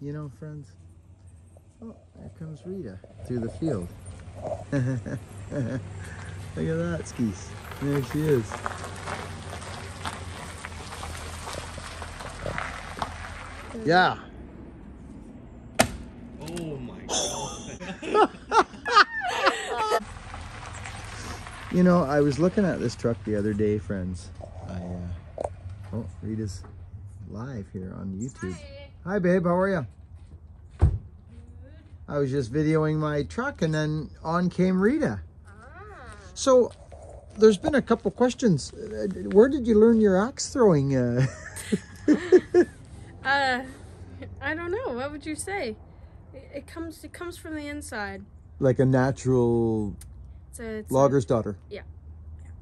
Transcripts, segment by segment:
you know, friends. Oh, there comes Rita through the field. Look at that, skis. There she is. Yeah. Oh my god. You know, I was looking at this truck the other day, friends. I, uh, oh, Rita's live here on YouTube. Hi, babe. How are you? I was just videoing my truck, and then on came Rita. Ah. So, there's been a couple questions. Where did you learn your axe throwing? Uh, Uh, I don't know. What would you say? It, it comes. It comes from the inside. like a natural It's a, it's a- logger's daughter. Yeah.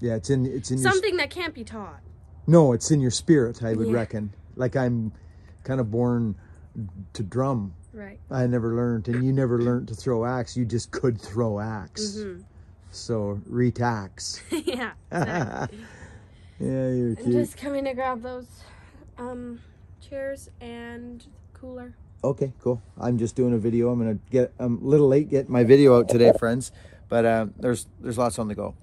Yeah, it's in it's in your something that can't be taught. No, it's in your spirit, I would Yeah. reckon. Like I'm kind of born to drum. Right. I never learned, and you never learned to throw axe. You just could throw axe. Mm-hmm. So retax. yeah. Yeah, you're I'm cute. just coming to grab those um chairs and cooler. Okay, cool. I'm just doing a video. I'm gonna get. I'm a little late getting my video out today, friends. But uh, there's there's lots on the go.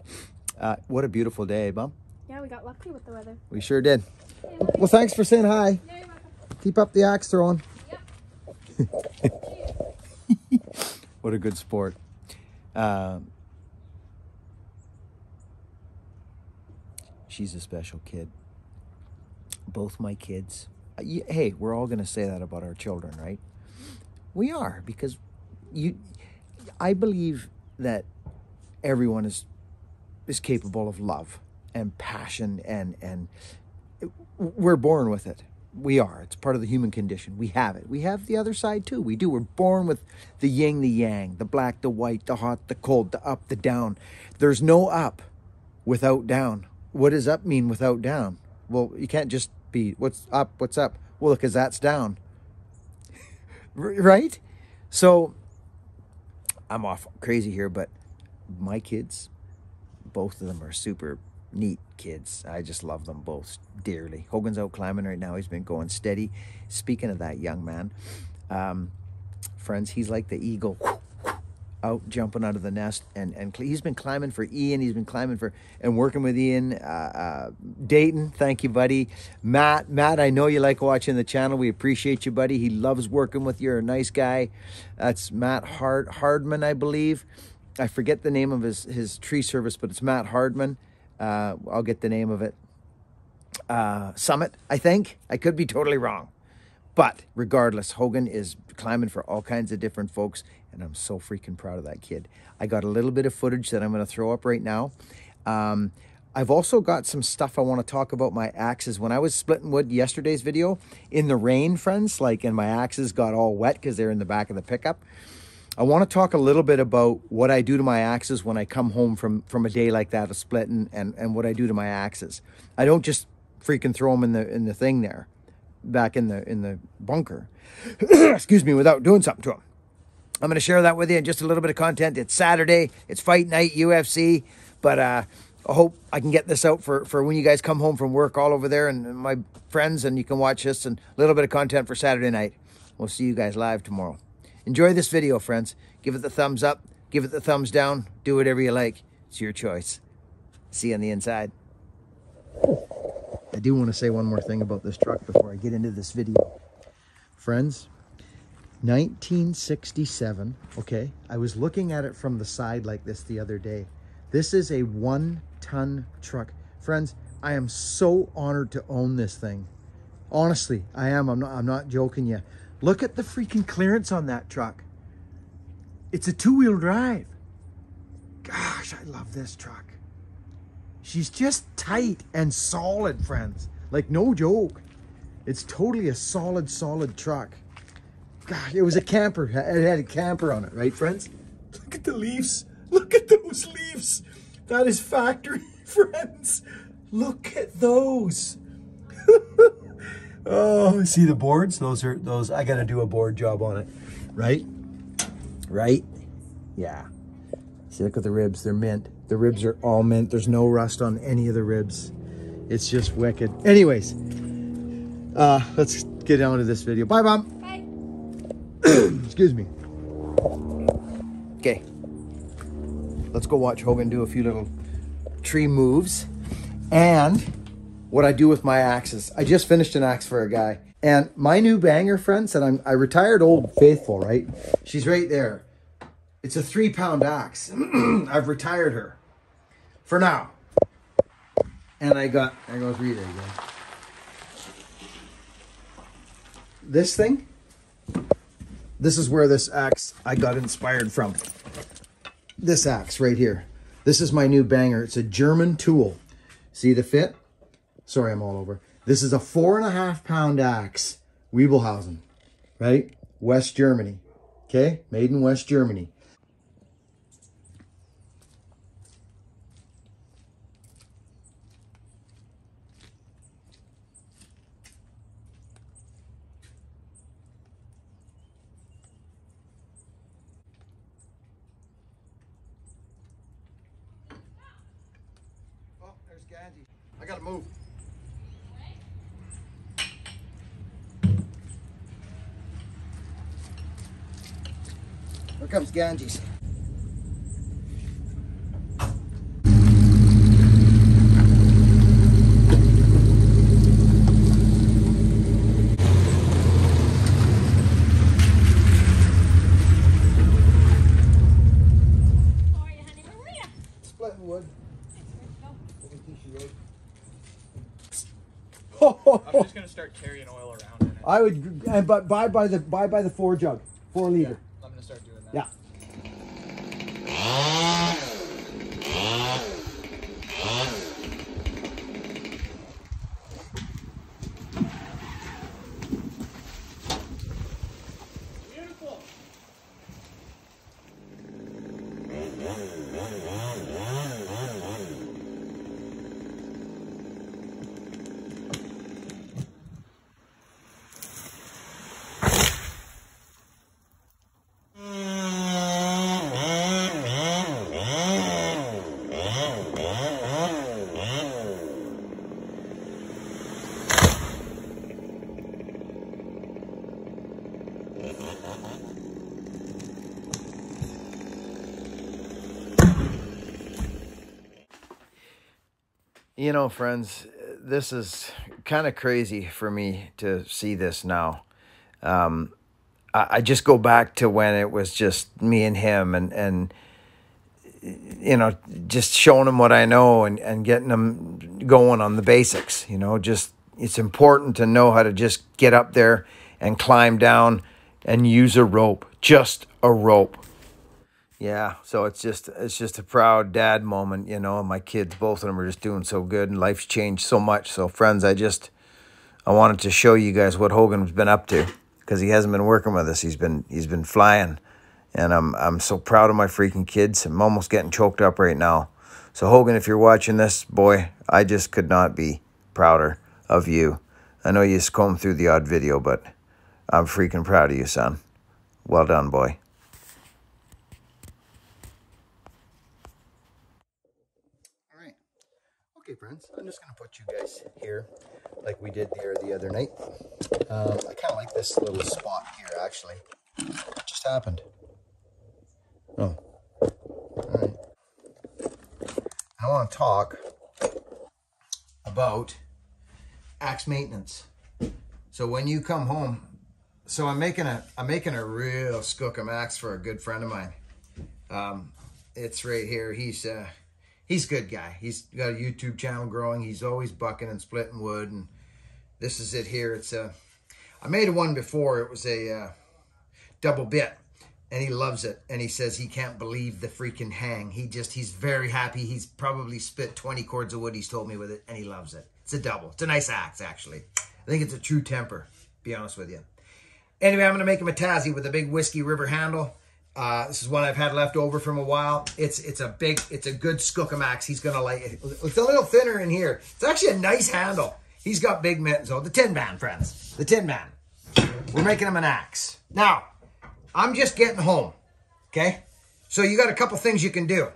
Uh, what a beautiful day, bum. Yeah, we got lucky with the weather. We sure did. Well, thanks for saying hi. Keep up the axe throwing. what a good sport. Um, she's a special kid. Both my kids. uh, Hey, we're all going to say that about our children, right? We are because you. I believe that everyone is is capable of love and passion and and we're born with it. We are. It's part of the human condition. We have it. We have the other side too. We do. We're born with the yin, the yang, the black, the white, the hot, the cold, the up, the down. There's no up without down. What does up mean without down? Well, you can't just be what's up, what's up. Well, because that's down. Right? So I'm off crazy here, but my kids, both of them are super neat kids. I just love them both dearly. Hogan's out climbing right now. He's been going steady. Speaking of that young man, um, friends, he's like the eagle out jumping out of the nest and and he's been climbing for Ian. He's been climbing for and working with Ian uh, uh, Dayton. Thank you buddy. Matt Matt I know you like watching the channel. We appreciate you buddy. He loves working with you. You're a nice guy. That's Matt Hard Hardman I believe. I forget the name of his his tree service but it's Matt Hardman uh, I'll get the name of it uh, Summit I think I could be totally wrong but regardless, Hogan is climbing for all kinds of different folks, and I'm so freaking proud of that kid. I got a little bit of footage that I'm going to throw up right now. Um, I've also got some stuff I want to talk about my axes. When I was splitting wood yesterday's video in the rain, friends, like, and my axes got all wet because they're in the back of the pickup. I want to talk a little bit about what I do to my axes when I come home from from a day like that of splitting, and and what I do to my axes. I don't just freaking throw them in the in the thing there back in the in the bunker. Excuse me, without doing something to them. I'm going to share that with you in just a little bit of content. It's Saturday. It's fight night, UFC. But uh, I hope I can get this out for, for when you guys come home from work all over there and my friends, and you can watch this and a little bit of content for Saturday night. We'll see you guys live tomorrow. Enjoy this video, friends. Give it the thumbs up. Give it the thumbs down. Do whatever you like. It's your choice. See you on the inside. I do want to say one more thing about this truck before I get into this video. Friends, 1967, okay? I was looking at it from the side like this the other day. This is a one ton truck. Friends, I am so honored to own this thing. Honestly, I am. I'm not, I'm not joking you. Look at the freaking clearance on that truck. It's a two wheel drive. Gosh, I love this truck. She's just tight and solid, friends. Like, no joke. It's totally a solid, solid truck. God, it was a camper. It had a camper on it, right, friends? Look at the leaves. Look at those leaves. That is factory, friends. Look at those. oh, see the boards? Those are those. I got to do a board job on it, right? Right? Yeah. See, look at the ribs. They're mint. The ribs are all mint. There's no rust on any of the ribs. It's just wicked. Anyways, uh, let's get down to this video. Bye, Mom. Bye. Excuse me. Okay. Let's go watch Hogan do a few little tree moves. And what I do with my axes. I just finished an axe for a guy. And my new banger friend said I'm I retired old faithful, right? She's right there. It's a three pound axe. I've retired her. For now. And I got there goes Rita again. This thing, this is where this axe I got inspired from. This axe right here. This is my new banger. It's a German tool. See the fit? Sorry, I'm all over. This is a four and a half pound axe, Weibelhausen, right? West Germany. Okay, made in West Germany. Here comes Ganges. Splitting wood. I'm just gonna start carrying oil around in it. I would, and but buy by the buy by the four jug, four liter. I'm gonna start doing that. Yeah. You know, friends, this is kind of crazy for me to see this now. Um, I, I just go back to when it was just me and him, and and you know, just showing him what I know and and getting him going on the basics. You know, just it's important to know how to just get up there and climb down and use a rope, just a rope. Yeah, so it's just it's just a proud dad moment, you know. My kids, both of them, are just doing so good, and life's changed so much. So, friends, I just I wanted to show you guys what Hogan's been up to because he hasn't been working with us. He's been he's been flying, and I'm I'm so proud of my freaking kids. I'm almost getting choked up right now. So, Hogan, if you're watching this, boy, I just could not be prouder of you. I know you just combed through the odd video, but I'm freaking proud of you, son. Well done, boy. All right. Okay, friends. I'm just going to put you guys here like we did there the other night. Um, I kind of like this little spot here, actually. What just happened? Oh. All right. I want to talk about axe maintenance. So when you come home, so I'm making a I'm making a real skookum axe for a good friend of mine. Um, it's right here. He's uh, he's a good guy. He's got a YouTube channel growing. He's always bucking and splitting wood, and this is it here. It's a I made one before. It was a uh, double bit, and he loves it. And he says he can't believe the freaking hang. He just he's very happy. He's probably spit 20 cords of wood. He's told me with it, and he loves it. It's a double. It's a nice axe actually. I think it's a true temper. Be honest with you. Anyway, I'm going to make him a Tassie with a big Whiskey River handle. Uh, this is one I've had left over from a while. It's it's a big, it's a good Skookum axe. He's going to like it. It's a little thinner in here. It's actually a nice handle. He's got big mittens. Oh, the Tin Man, friends. The Tin Man. We're making him an axe. Now, I'm just getting home, okay? So you got a couple things you can do.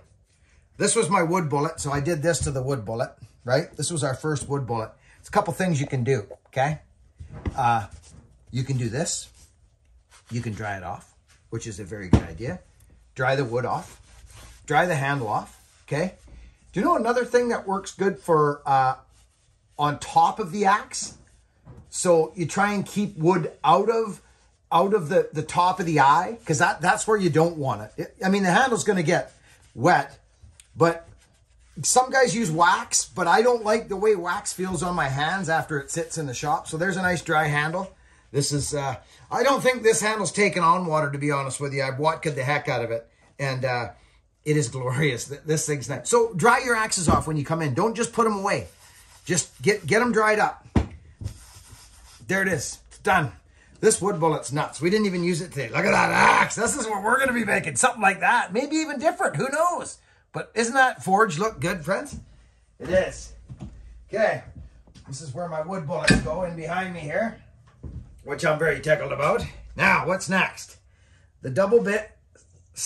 This was my wood bullet, so I did this to the wood bullet, right? This was our first wood bullet. It's a couple things you can do, okay? Uh, you can do this. You can dry it off. Which is a very good idea. Dry the wood off. Dry the handle off. Okay. Do you know another thing that works good for uh, on top of the axe? So you try and keep wood out of out of the, the top of the eye because that, that's where you don't want it. I mean, the handle's going to get wet, but some guys use wax, but I don't like the way wax feels on my hands after it sits in the shop. So there's a nice dry handle. This is, uh, I don't think this handle's taken on water, to be honest with you. I've watched the heck out of it. And uh, it is glorious. This thing's nice. So dry your axes off when you come in. Don't just put them away. Just get, get them dried up. There it is. It's done. This wood bullet's nuts. We didn't even use it today. Look at that axe. This is what we're going to be making. Something like that. Maybe even different. Who knows? But isn't that forge look good, friends? It is. Okay. This is where my wood bullets go in behind me here, which I'm very tickled about. Now, what's next? The double bit.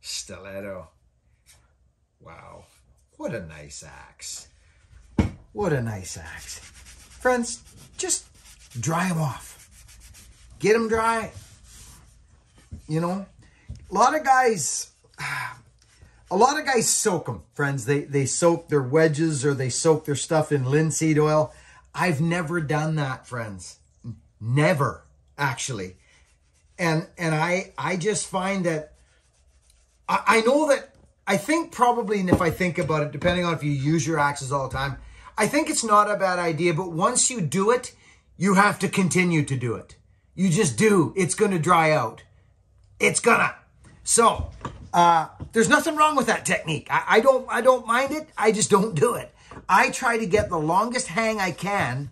Stiletto. Wow. What a nice axe. What a nice axe. Friends, just dry them off. Get them dry. You know, a lot of guys, a lot of guys soak them, friends. They, they soak their wedges or they soak their stuff in linseed oil. I've never done that, friends. Never, actually. And, and I, I just find that, I, I know that I think probably, and if I think about it, depending on if you use your axes all the time, I think it's not a bad idea, but once you do it, you have to continue to do it. You just do. It's going to dry out. It's gonna. So, uh, there's nothing wrong with that technique. I, I don't, I don't mind it. I just don't do it. I try to get the longest hang I can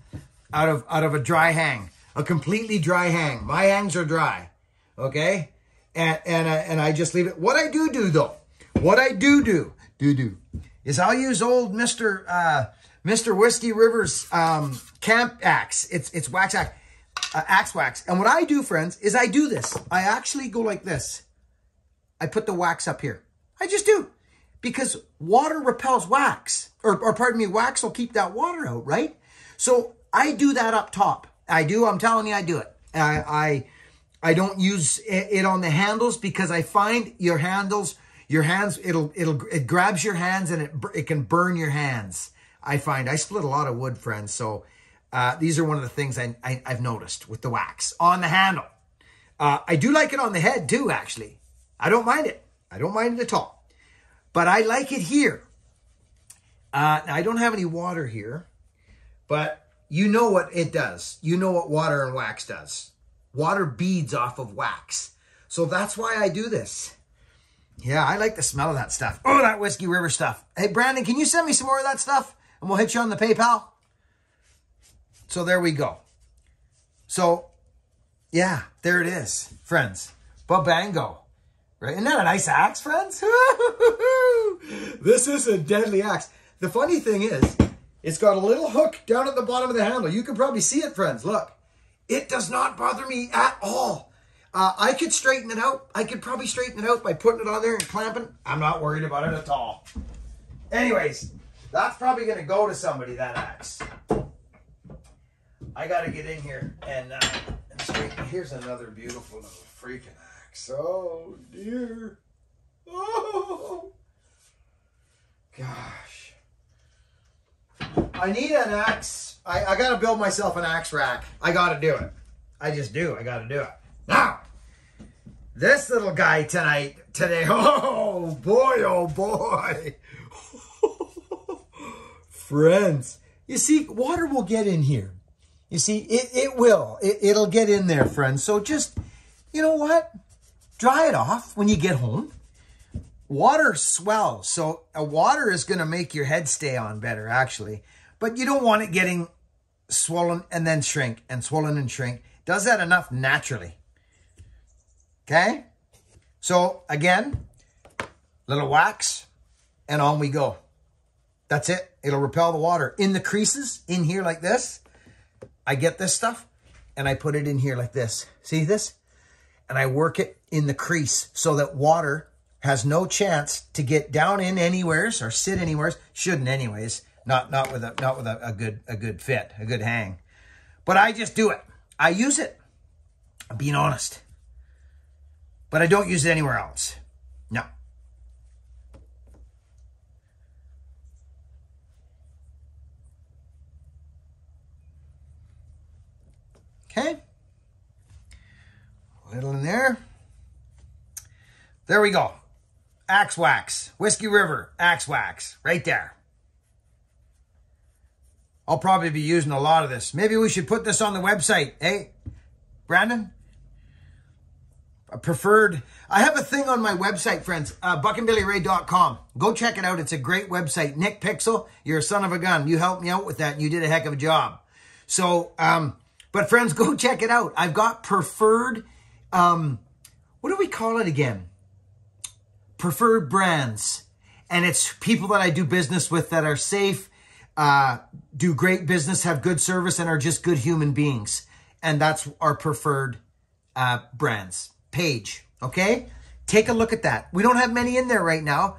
out of, out of a dry hang, a completely dry hang. My hangs are dry. Okay. And, and, uh, and I just leave it. What I do do though, what I do do, do do, is I'll use old Mr. Uh, Mr. Whiskey Rivers um, camp axe. It's it's wax axe, uh, axe wax. And what I do, friends, is I do this. I actually go like this. I put the wax up here. I just do. Because water repels wax. Or, or pardon me, wax will keep that water out, right? So I do that up top. I do. I'm telling you, I do it. I, I, I don't use it on the handles because I find your handles your hands, it'll, it'll, it grabs your hands and it, it can burn your hands. I find I split a lot of wood, friends. So, uh, these are one of the things I, I, have noticed with the wax on the handle. Uh, I do like it on the head too, actually. I don't mind it. I don't mind it at all. But I like it here. Uh, I don't have any water here, but you know what it does. You know what water and wax does. Water beads off of wax. So that's why I do this. Yeah, I like the smell of that stuff. Oh, that Whiskey River stuff. Hey, Brandon, can you send me some more of that stuff? And we'll hit you on the PayPal. So there we go. So, yeah, there it is, friends. Babango. Right? Isn't that a nice axe, friends? this is a deadly axe. The funny thing is, it's got a little hook down at the bottom of the handle. You can probably see it, friends. Look. It does not bother me at all. Uh, I could straighten it out. I could probably straighten it out by putting it on there and clamping. I'm not worried about it at all. Anyways, that's probably going to go to somebody, that axe. I got to get in here and, uh, and straighten. Here's another beautiful little freaking Oh, dear. Oh, gosh. I need an axe. I, I got to build myself an axe rack. I got to do it. I just do. I got to do it. Now, this little guy tonight, today, oh boy, oh boy. Friends, you see, water will get in here. You see, it, it will. It, it'll get in there, friends. So just, you know what? Dry it off when you get home. Water swells. So a water is going to make your head stay on better, actually. But you don't want it getting swollen and then shrink and swollen and shrink. Does that enough naturally. Okay? So again, little wax and on we go. That's it. It'll repel the water. In the creases, in here like this, I get this stuff and I put it in here like this. See this? And I work it in the crease so that water has no chance to get down in anywheres or sit anywheres. Shouldn't anyways. not not with a not with a, a good a good fit, a good hang. But I just do it. I use it. I'm being honest. But I don't use it anywhere else. No. Okay. Little in there. There we go. Axe wax. Whiskey River. Axe wax. Right there. I'll probably be using a lot of this. Maybe we should put this on the website. Hey, Brandon? A preferred. I have a thing on my website, friends. Uh, buckandbillyray.com. Go check it out. It's a great website. Nick Pixel, you're a son of a gun. You helped me out with that and you did a heck of a job. So, um, but friends, go check it out. I've got preferred, um, what do we call it again? Preferred brands. And it's people that I do business with that are safe, uh, do great business, have good service, and are just good human beings. And that's our preferred uh, brands page. Okay? Take a look at that. We don't have many in there right now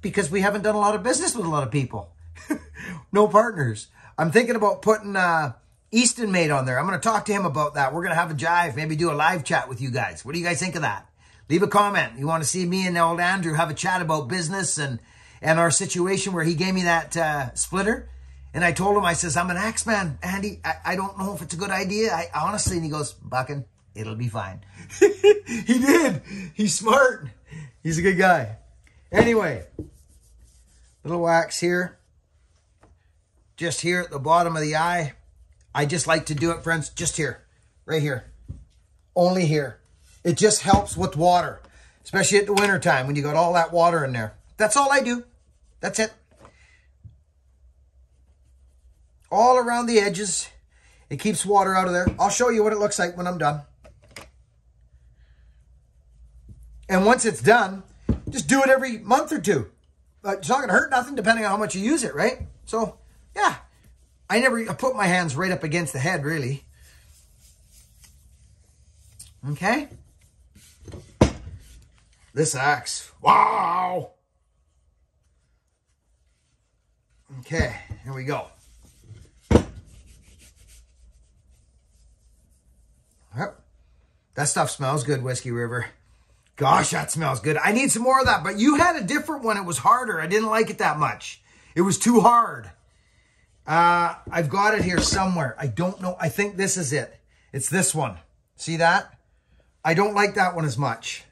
because we haven't done a lot of business with a lot of people. no partners. I'm thinking about putting uh, Eastonmade on there. I'm going to talk to him about that. We're going to have a jive, maybe do a live chat with you guys. What do you guys think of that? Leave a comment. You want to see me and old Andrew have a chat about business and and our situation where he gave me that uh, splitter. And I told him, I says, I'm an axe man, Andy. I, I don't know if it's a good idea. I honestly, and he goes, Bucking, it'll be fine. he did. He's smart. He's a good guy. Anyway, little wax here. Just here at the bottom of the eye. I just like to do it, friends, just here. Right here. Only here. It just helps with water, especially at the winter time when you got all that water in there. That's all I do. That's it. All around the edges. It keeps water out of there. I'll show you what it looks like when I'm done. And once it's done, just do it every month or two. It's not going to hurt nothing depending on how much you use it, right? So, yeah. I never I put my hands right up against the head, really. Okay? This axe. Wow! Okay, here we go. Yep. That stuff smells good, Whiskey River. Gosh, that smells good. I need some more of that. But you had a different one. It was harder. I didn't like it that much. It was too hard. Uh, I've got it here somewhere. I don't know. I think this is it. It's this one. See that? I don't like that one as much.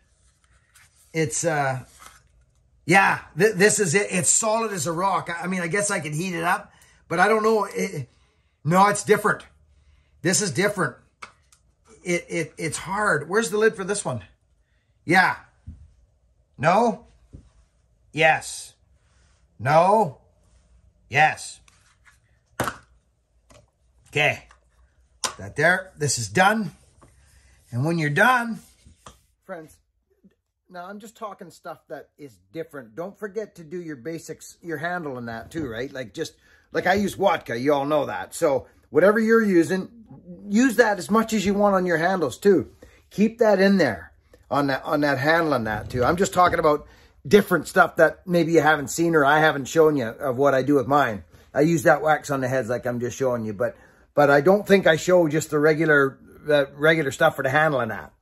It's, uh, yeah, th this is it. It's solid as a rock. I mean, I guess I could heat it up, but I don't know. It, no, it's different. This is different. It, it, it's hard. Where's the lid for this one? Yeah. No? Yes. No? Yes. Okay. That there. This is done. And when you're done, friends, now I'm just talking stuff that is different. Don't forget to do your basics, your handle in that too, right? Like just, like I use Watka, you all know that. So whatever you're using, use that as much as you want on your handles too. Keep that in there on that, on that handle on that too. I'm just talking about different stuff that maybe you haven't seen or I haven't shown you of what I do with mine. I use that wax on the heads like I'm just showing you, but but I don't think I show just the regular the regular stuff for the handling and that.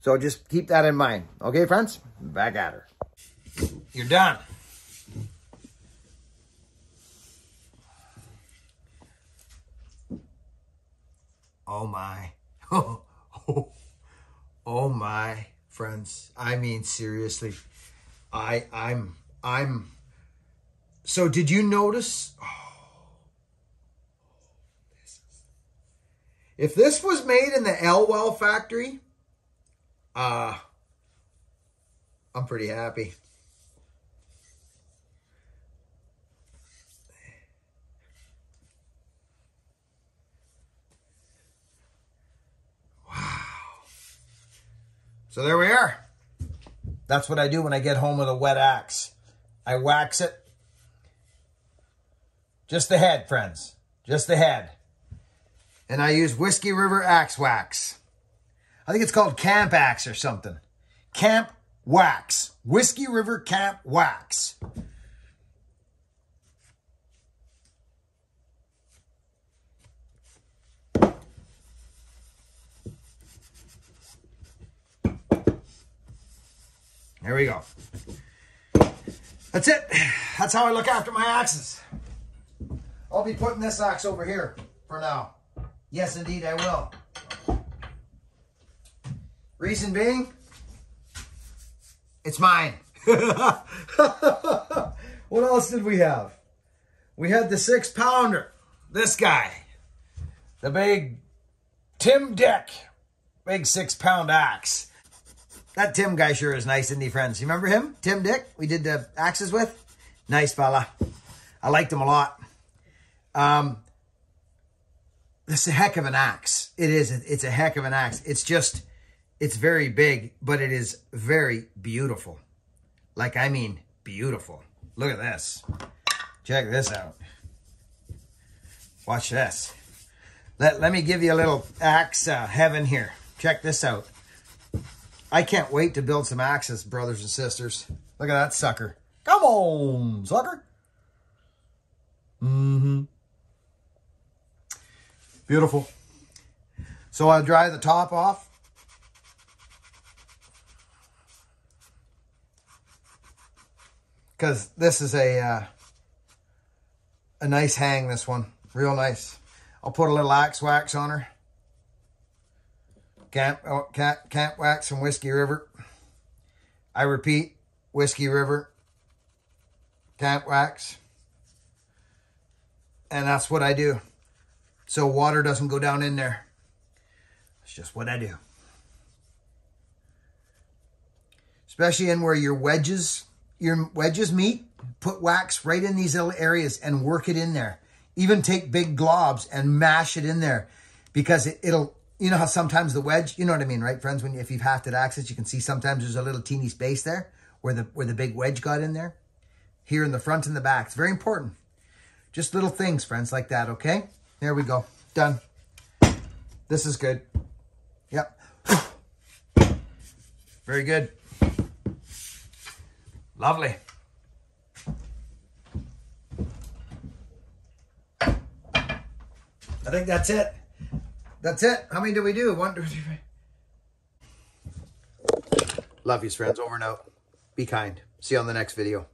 So just keep that in mind. Okay, friends? Back at her. You're done. Oh my. Oh, oh, oh my, friends. I mean, seriously. I, I'm, I'm. So did you notice? Oh, this is, if this was made in the Elwell factory, uh, I'm pretty happy. Wow. So there we are. That's what I do when I get home with a wet axe. I wax it. Just the head, friends. Just the head and I use Whiskey River Axe Wax. I think it's called Camp Axe or something. Camp Wax. Whiskey River Camp Wax. There we go. That's it. That's how I look after my axes. I'll be putting this axe over here for now. Yes, indeed, I will. Reason being, it's mine. what else did we have? We had the six pounder. This guy. The big Tim Dick. Big six pound axe. That Tim guy sure is nice, isn't he, friends? You remember him? Tim Dick? We did the axes with? Nice fella. I liked him a lot. Um, this is a heck of an axe. It is. It's a heck of an axe. It's just, it's very big, but it is very beautiful. Like, I mean, beautiful. Look at this. Check this out. Watch this. Let, let me give you a little axe uh, heaven here. Check this out. I can't wait to build some axes, brothers and sisters. Look at that sucker. Come on, sucker. Mm-hmm. Beautiful. So I'll dry the top off. Because this is a uh, a nice hang, this one. Real nice. I'll put a little axe wax on her. Camp, oh, camp, camp wax from Whiskey River. I repeat, Whiskey River. Camp wax. And that's what I do. So water doesn't go down in there. It's just what I do. Especially in where your wedges, your wedges meet, put wax right in these little areas and work it in there. Even take big globs and mash it in there because it, will you know how sometimes the wedge, you know what I mean, right, friends? When if you've hafted axes, you can see sometimes there's a little teeny space there where the where the big wedge got in there. Here in the front and the back. It's very important. Just little things, friends, like that, okay? There we go. Done. This is good. Yep. Very good. Lovely. I think that's it. That's it. How many do we do? One, two, three. Love you, friends. Over and out. Be kind. See you on the next video.